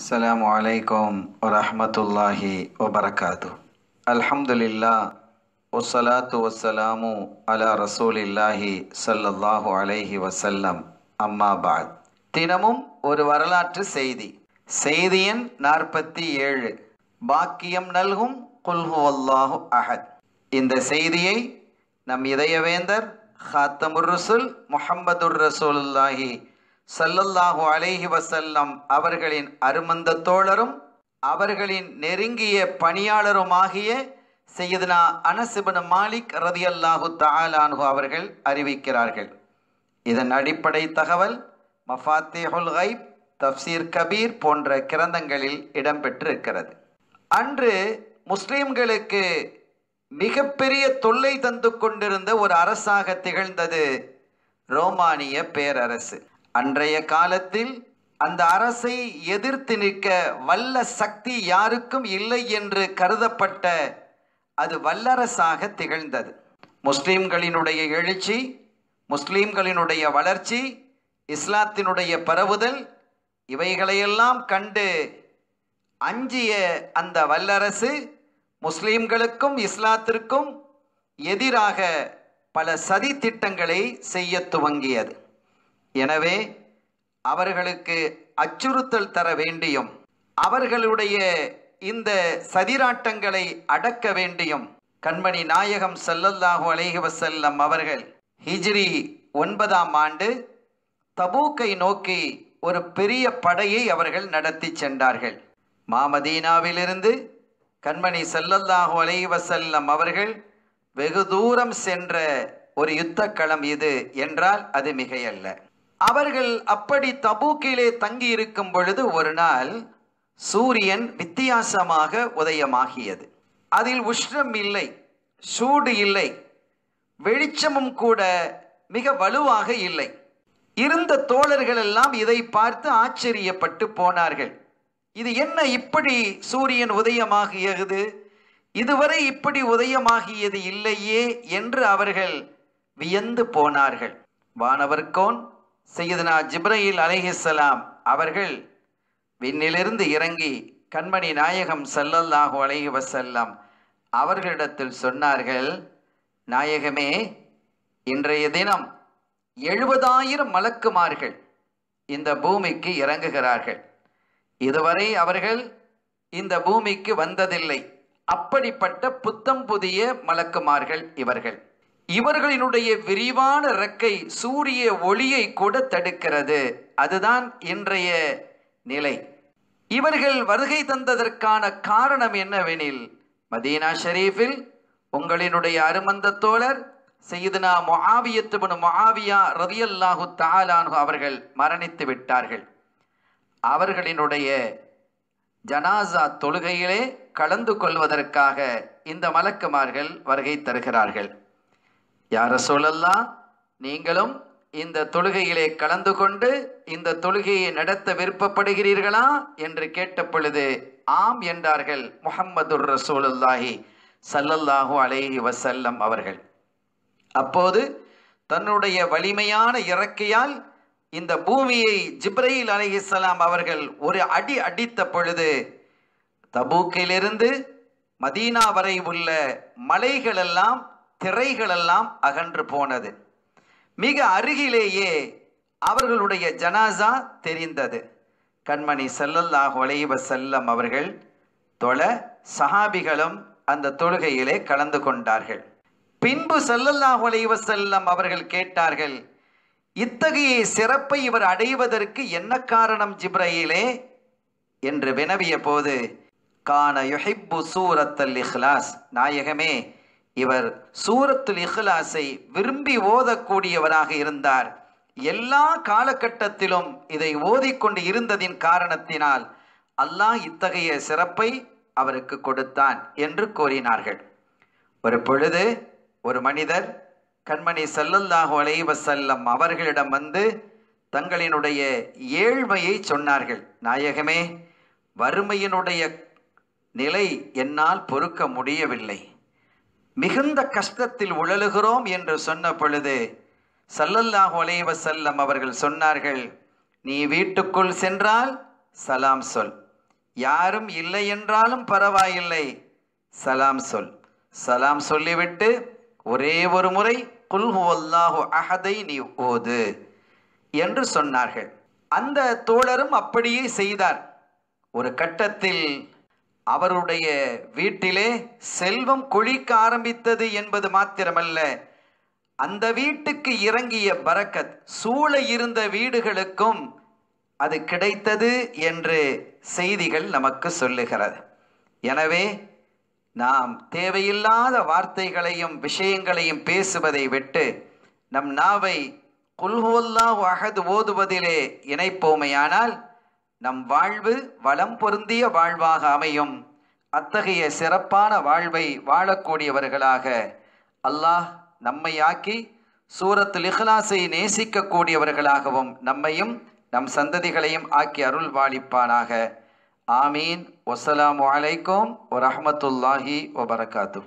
அஸ்லாம் வலைக்கம் வரமத்துல்லாஹி வபரகாது அல்ஹம்துலில்லா ஒசலாத்து வசலாமு அலா ரசூலில்லாஹி சல்லல்லாஹு அலைஹி வசல்லம் அம்மா பாத் தினமும் ஒரு வரலாற்று செய்தி. செய்தியின் நாற்பத்தி ஏழு. பாக்கியம் நல்கும் குல்ஹு அல்லாஹு அஹத். இந்த செய்தியை நம் இதயவேந்தர் ஹாத்தமுர் ரசுல் முஹம்மதுர் ரசூலுல்லாஹி சல்லல்லாஹு அலைஹி வசல்லம் அவர்களின் அருமந்த தோழரும் அவர்களின் நெருங்கிய பணியாளருமாகிய செய்யதுனா அனசிபன் மாலிக் ரதியல்லாஹு தாலானு அவர்கள் அறிவிக்கிறார்கள். இதன் அடிப்படை தகவல் மஃபாத்தேஹுல் ஹைப் தப்சீர் கபீர் போன்ற கிரந்தங்களில் இடம்பெற்றிருக்கிறது. அன்று முஸ்லீம்களுக்கு மிகப்பெரிய தொல்லை தந்து கொண்டிருந்த ஒரு அரசாக திகழ்ந்தது ரோமானிய பேரரசு. அன்றைய காலத்தில் அந்த அரசை எதிர்த்து நிற்க வல்ல சக்தி யாருக்கும் இல்லை என்று கருதப்பட்ட அது வல்லரசாக திகழ்ந்தது. முஸ்லீம்களினுடைய எழுச்சி முஸ்லீம்களினுடைய வளர்ச்சி இஸ்லாத்தினுடைய பரவுதல் இவைகளையெல்லாம் கண்டு அஞ்சிய அந்த வல்லரசு முஸ்லீம்களுக்கும் இஸ்லாத்திற்கும் எதிராக பல சதி திட்டங்களை செய்ய துவங்கியது. எனவே அவர்களுக்கு அச்சுறுத்தல் தர வேண்டியும் அவர்களுடைய இந்த சதிராட்டங்களை அடக்க வேண்டியும் கண்மணி நாயகம் செல்லல்லாஹு அலைஹி வஸல்லம் அவர்கள் ஹிஜ்ரி ஒன்பதாம் ஆண்டு தபூக்கை நோக்கி ஒரு பெரிய படையை அவர்கள் நடத்தி சென்றார்கள். மாமதீனாவிலிருந்து கண்மணி செல்லல்லாஹு அலைஹி வஸல்லம் அவர்கள் வெகு தூரம் சென்ற ஒரு யுத்த களம் இது என்றால் அது மிகையல்ல. அவர்கள் அப்படி தபூக்கிலே தங்கி இருக்கும் பொழுது ஒரு நாள் சூரியன் வித்தியாசமாக உதயமாகியது. அதில் உஷ்ணம் இல்லை சூடு இல்லை வெளிச்சமும் கூட மிக வலுவாக இல்லை. இருந்த தோழர்கள் எல்லாம் இதை பார்த்து ஆச்சரியப்பட்டு போனார்கள். இது என்ன இப்படி சூரியன் உதயமாகியது? இதுவரை இப்படி உதயமாகியது இல்லையே என்று அவர்கள் வியந்து போனார்கள். வானவர்கோன் செய்யதுனா ஜிப்ரஹில் அலிஹிஸ்லாம் அவர்கள் விண்ணிலிருந்து இறங்கி கண்மணி நாயகம் சல்லல்லாஹு அலைஹி வசல்லம் அவர்களிடத்தில் சொன்னார்கள் நாயகமே இன்றைய தினம் எழுபதாயிரம் மலக்குமார்கள் இந்த பூமிக்கு இறங்குகிறார்கள். இதுவரை அவர்கள் இந்த பூமிக்கு வந்ததில்லை. அப்படிப்பட்ட புத்தம் புதிய மலக்குமார்கள் இவர்கள். இவர்களினுடைய விரிவான ரெக்கை சூரிய ஒளியை கூட தடுக்கிறது. அதுதான் இன்றைய நிலை. இவர்கள் வருகை தந்ததற்கான காரணம் என்னவெனில் மதீனா ஷெரீஃபில் உங்களினுடைய அருமந்த தோழர் செய்யுதுனா மொஹாவியத்துபனு மொஹாவியா ரதியல்லாஹு தாலானு அவர்கள் மரணித்து விட்டார்கள். அவர்களினுடைய ஜனாசா தொழுகையிலே கலந்து கொள்வதற்காக இந்த மலக்குமார்கள் வருகை தருகிறார்கள். யார சொல்லலாம்? நீங்களும் இந்த தொழுகையிலே கலந்து கொண்டு இந்த தொழுகையை நடத்த விருப்பப்படுகிறீர்களா? என்று கேட்ட பொழுது ஆம் என்றார்கள் முஹம்மதுர் ரசூலுல்லாஹி சல்லல்லாஹு அலேஹி வசல்லம் அவர்கள். அப்போது தன்னுடைய வலிமையான இறக்கையால் இந்த பூமியை ஜிப்ரையில் அலைஹிஸ்ஸலாம் அவர்கள் ஒரு அடி அடித்த பொழுது தபூக்கிலிருந்து மதீனா வரை உள்ள மலைகளெல்லாம் திரைகளெல்லாம் அகன்று போனது. மிக அருகிலேயே அவர்களுடைய ஜனாசா தெரிந்தது. கண்மணி செல்லல்லாஹ் ஒலைவ செல்லம் அவர்கள் தொழ சஹாபிகளும் அந்த தொழுகையிலே கலந்து கொண்டார்கள். பின்பு செல்லல்லாஹு ஒலைவ செல்லம் அவர்கள் கேட்டார்கள் இத்தகைய சிறப்பை இவர் அடைவதற்கு என்ன காரணம் ஜிப்ரையிலே? என்று வினவிய போது கான யுஹிப்பு சூரத்தல் இஹ்லாஸ். நாயகமே இவர் சூரத்துல் இஹ்லாஸை விரும்பி ஓதக்கூடியவராக இருந்தார். எல்லா காலகட்டத்திலும் இதை ஓதிக்கொண்டு இருந்ததின் காரணத்தினால் அல்லாஹ் இத்தகைய சிறப்பை அவருக்கு கொடுத்தான் என்று கூறினார்கள். ஒரு பொழுது ஒரு மனிதர் கண்மணி சல்லல்லாஹு அலைவ செல்லம் அவர்களிடம் வந்து தங்களினுடைய ஏழ்மையை சொன்னார்கள். நாயகமே வறுமையினுடைய நிலை என்னால் பொறுக்க முடியவில்லை. மிகுந்த கஷ்டத்தில் உழலுகிறோம் என்று சொன்ன பொழுது சல்லல்லாஹ் ஒலைவ செல்லம் அவர்கள் சொன்னார்கள் நீ வீட்டுக்குள் சென்றால் சலாம் சொல். யாரும் இல்லை என்றாலும் பரவாயில்லை சலாம் சொல். சலாம் சொல்லிவிட்டு ஒரே ஒரு முறை குல்ஹுவல்லாஹு அஹதை நீ ஓது என்று சொன்னார்கள். அந்த தோழரும் அப்படியே செய்தார். ஒரு கட்டத்தில் அவருடைய வீட்டிலே செல்வம் கொழிக்க ஆரம்பித்தது என்பது மாத்திரமல்ல. அந்த வீட்டுக்கு இறங்கிய பரக்கத் சூழ இருந்த வீடுகளுக்கும் அது கிடைத்தது என்று செய்திகள் நமக்கு சொல்லுகிறது. எனவே நாம் தேவையில்லாத வார்த்தைகளையும் விஷயங்களையும் பேசுவதை விட்டு நம் நாவை குல்ஹுவல்லா அகது ஓதுவதிலே இணைப்போமையானால் நம் வாழ்வு வளம் பொருந்திய வாழ்வாக அமையும். அத்தகைய சிறப்பான வாழ்வை வாழக்கூடியவர்களாக அல்லாஹ் நம்மை ஆக்கி சூரத்துல் இஹ்லாஸை நேசிக்கக்கூடியவர்களாகவும் நம்மையும் நம் சந்ததிகளையும் ஆக்கி அருள் வாழிப்பானாக ஆமீன். வசலாம் அலைக்கும் வரஹமத்துல்லாஹி வபரகாத்து